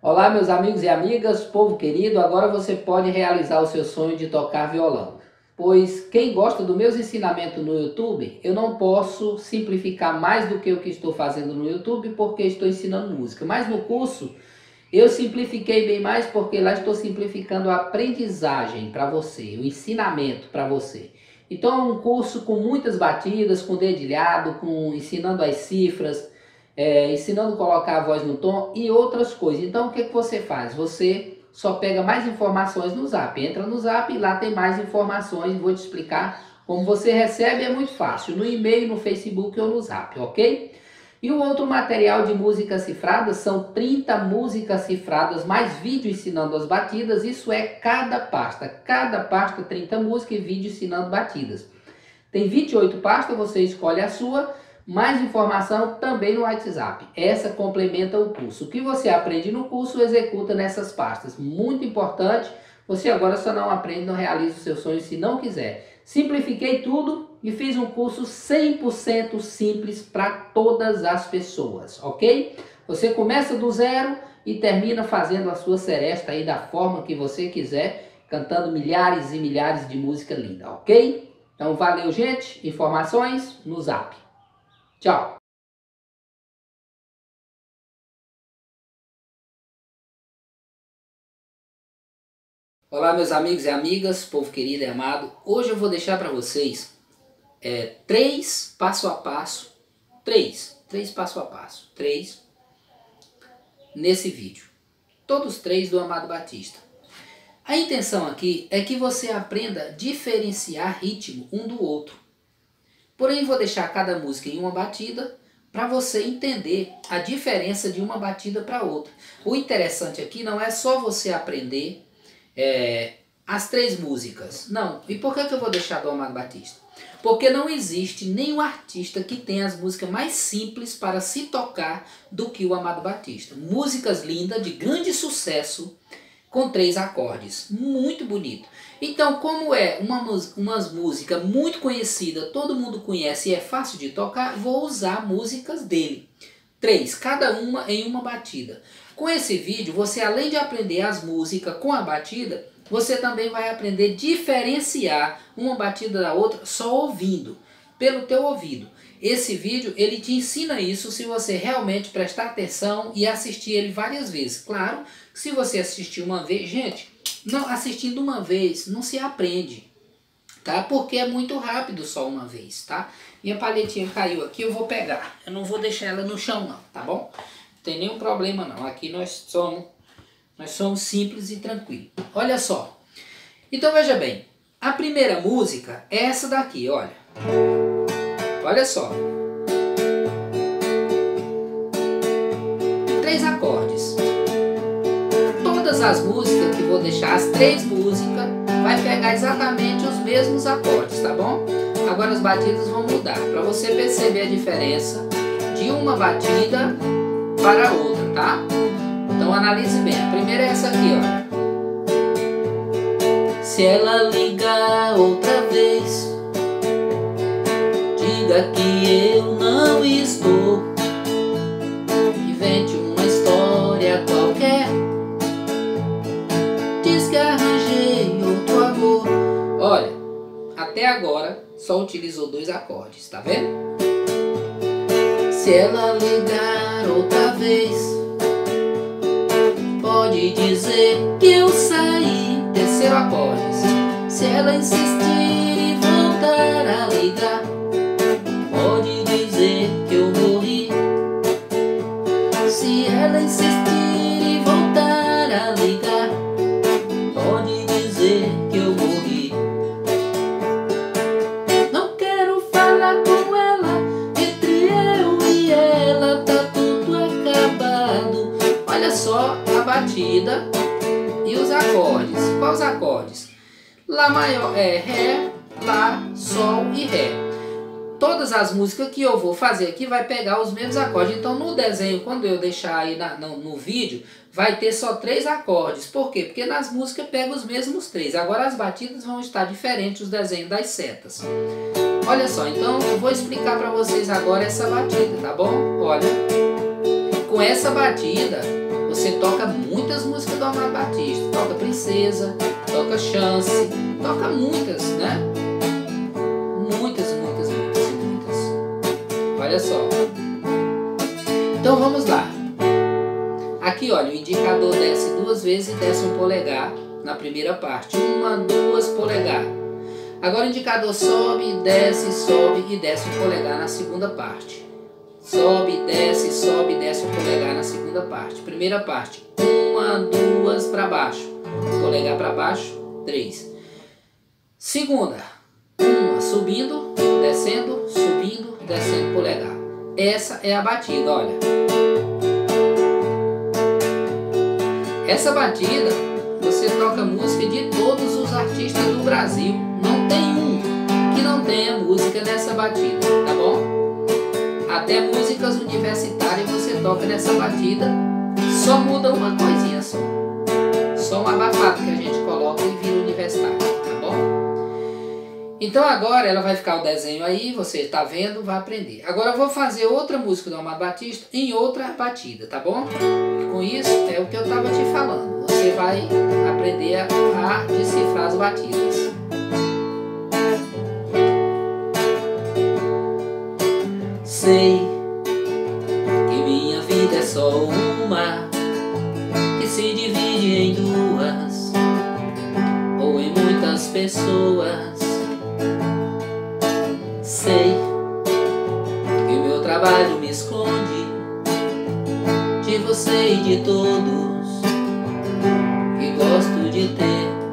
Olá, meus amigos e amigas, povo querido, agora você pode realizar o seu sonho de tocar violão. Pois quem gosta dos meus ensinamentos no YouTube, eu não posso simplificar mais do que o que estou fazendo no YouTube porque estou ensinando música. Mas no curso eu simplifiquei bem mais porque lá estou simplificando a aprendizagem para você, o ensinamento para você. Então é um curso com muitas batidas, com dedilhado, com ensinando as cifras, é, ensinando a colocar a voz no tom e outras coisas. Então o que, que você faz? Você só pega mais informações no Zap. Entra no Zap e lá tem mais informações. Vou te explicar como você recebe, é muito fácil. No e-mail, no Facebook ou no Zap, ok? E o outro material de músicas cifradas são 30 músicas cifradas, mais vídeo ensinando as batidas. Isso é cada pasta. Cada pasta 30 músicas e vídeo ensinando batidas. Tem 28 pastas, você escolhe a sua. Mais informação também no WhatsApp. Essa complementa o curso. O que você aprende no curso, executa nessas pastas. Muito importante. Você agora só não aprende, não realiza os seus sonhos se não quiser. Simplifiquei tudo e fiz um curso 100% simples para todas as pessoas, ok? Você começa do zero e termina fazendo a sua seresta aí da forma que você quiser, cantando milhares e milhares de música linda, ok? Então valeu, gente. Informações no Zap. Tchau. Olá, meus amigos e amigas, povo querido e amado. Hoje eu vou deixar para vocês é, três passo a passo, três, três passo a passo, três, nesse vídeo. Todos três do Amado Batista. A intenção aqui é que você aprenda a diferenciar ritmo um do outro. Porém, vou deixar cada música em uma batida para você entender a diferença de uma batida para outra. O interessante aqui não é só você aprender é, as três músicas. Não. E por que, que eu vou deixar do Amado Batista? Porque não existe nenhum artista que tenha as músicas mais simples para se tocar do que o Amado Batista. Músicas lindas, de grande sucesso, com três acordes. Muito bonito. Então, como é uma, umas música muito conhecida, todo mundo conhece e é fácil de tocar, vou usar músicas dele. Três, cada uma em uma batida. Com esse vídeo, você além de aprender as músicas com a batida, você também vai aprender a diferenciar uma batida da outra só ouvindo, pelo teu ouvido. Esse vídeo ele te ensina isso se você realmente prestar atenção e assistir ele várias vezes. Claro, se você assistir uma vez, gente, não assistindo uma vez não se aprende, tá? Porque é muito rápido só uma vez, tá? Minha palhetinha caiu aqui, eu vou pegar. Eu não vou deixar ela no chão não, tá bom? Não tem nenhum problema não. Aqui nós somos nós somos simples e tranquilos. Olha só. Então veja bem. A primeira música é essa daqui, olha. Olha só. Três acordes. Todas as músicas que vou deixar, as três músicas, vai pegar exatamente os mesmos acordes, tá bom? Agora as batidas vão mudar, para você perceber a diferença de uma batida para outra, tá? Então analise bem. A primeira é essa aqui, ó. Se ela ligar outra vez, diga que eu não estou. Invente uma história qualquer. Diz que arranjei outro amor. Olha, até agora só utilizou dois acordes, tá vendo? Se ela ligar outra vez pode dizer que eu saí Terceiro acordes Se ela insistir e os acordes. Quais os acordes? Lá maior é Ré, Lá, Sol e Ré. Todas as músicas que eu vou fazer aqui vai pegar os mesmos acordes. Então no desenho, quando eu deixar aí na, no, no vídeo, vai ter só três acordes. Por quê? Porque nas músicas pega os mesmos três. Agora as batidas vão estar diferentes, os desenhos das setas. Olha só, então eu vou explicar para vocês agora essa batida, tá bom? Olha, com essa batida você toca muitas músicas do Amado Batista. Toca Princesa, toca Chance, toca muitas, né? Muitas, muitas, muitas, muitas. Olha só. Então vamos lá. Aqui, olha, o indicador desce duas vezes e desce um polegar na primeira parte. Uma, duas, polegar. Agora o indicador sobe, desce, sobe e desce um polegar na segunda parte. Sobe, desce, sobe, desce um polegar na segunda parte. Primeira parte, uma, duas para baixo. Polegar para baixo, três. Segunda, uma subindo, descendo, subindo, descendo polegar. Essa é a batida, olha. Essa batida, você toca música de todos os artistas do Brasil. Não tem um que não tenha música nessa batida, tá bom? Até músicas universitárias você toca nessa batida, só muda uma coisinha só. Só um abafado que a gente coloca e vira universitário, tá bom? Então agora ela vai ficar o desenho aí, você está vendo, vai aprender. Agora eu vou fazer outra música do Amado Batista em outra batida, tá bom? E com isso é o que eu estava te falando. Você vai aprender a, a decifrar as batidas. Sei que minha vida é só uma que se divide em duas ou em muitas pessoas. Sei que o meu trabalho me esconde de você e de todos que gosto de ter.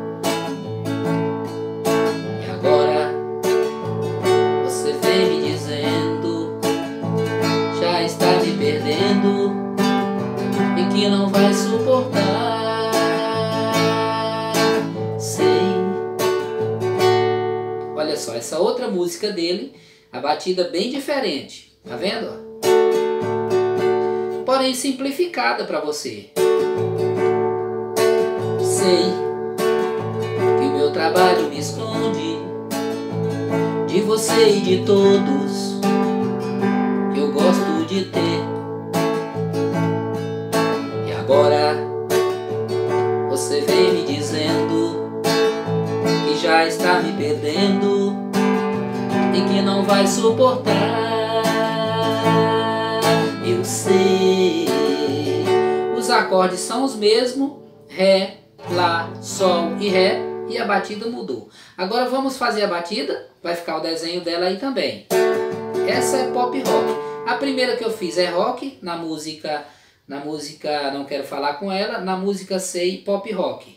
A batida bem diferente, tá vendo? Porém simplificada para você. Sei que o meu trabalho me esconde de você e de todos suportar. Eu sei, os acordes são os mesmos: Ré, Lá, Sol e Ré, e a batida mudou. Agora vamos fazer a batida, vai ficar o desenho dela aí também. Essa é pop rock. A primeira que eu fiz é rock, na música, na música Não Quero Falar Com Ela, na música Sei Pop Rock.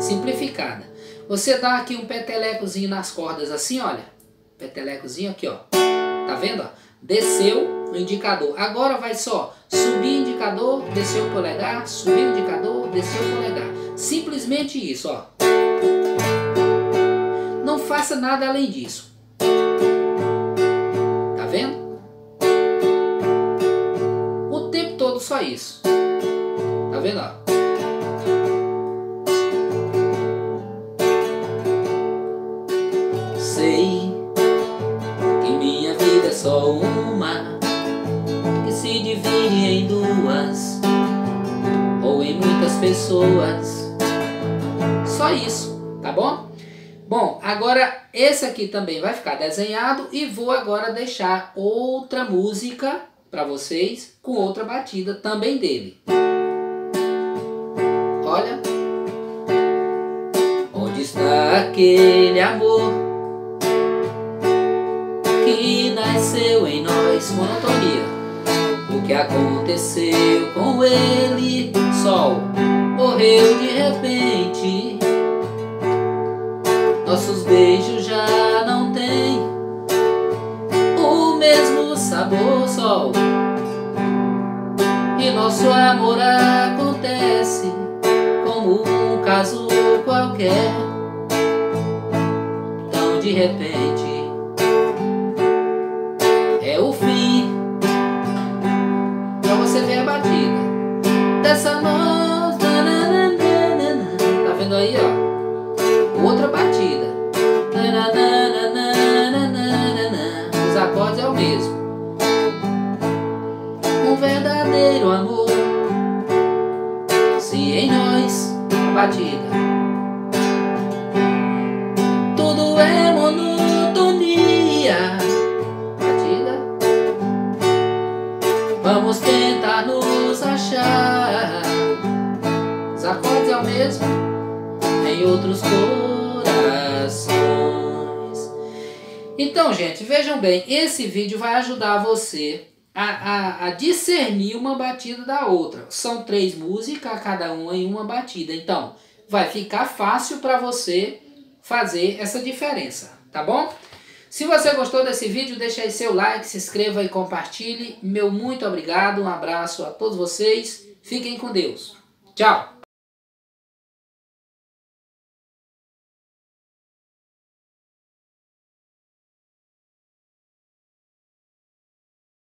Simplificada. Você dá aqui um petelecozinho nas cordas assim, olha petelecozinho aqui, ó. Tá vendo? Ó? Desceu o indicador. Agora vai só subir o indicador, desceu o polegar, subir o indicador, desceu o polegar. Simplesmente isso, ó. Não faça nada além disso. Tá vendo? O tempo todo só isso. Tá vendo, ó? Pessoas. Só isso, tá bom? Bom, agora esse aqui também vai ficar desenhado e vou agora deixar outra música para vocês com outra batida também dele. Olha. Onde está aquele amor que aconteceu com ele? Sol morreu de repente. Nossos beijos já não têm o mesmo sabor, sol. E nosso amor acontece como um caso qualquer. Tão de repente. Você vê a batida Dessa mão Tá vendo aí, ó? Outra batida. Os acordes é o mesmo. Um verdadeiro amor Se em nós a batida. Outros corações. Então, gente, vejam bem, esse vídeo vai ajudar você a, a, a, discernir uma batida da outra. São três músicas, cada uma em uma batida. Então, vai ficar fácil para você fazer essa diferença, tá bom? Se você gostou desse vídeo, deixa aí seu like, se inscreva e compartilhe. Meu muito obrigado, um abraço a todos vocês. Fiquem com Deus. Tchau!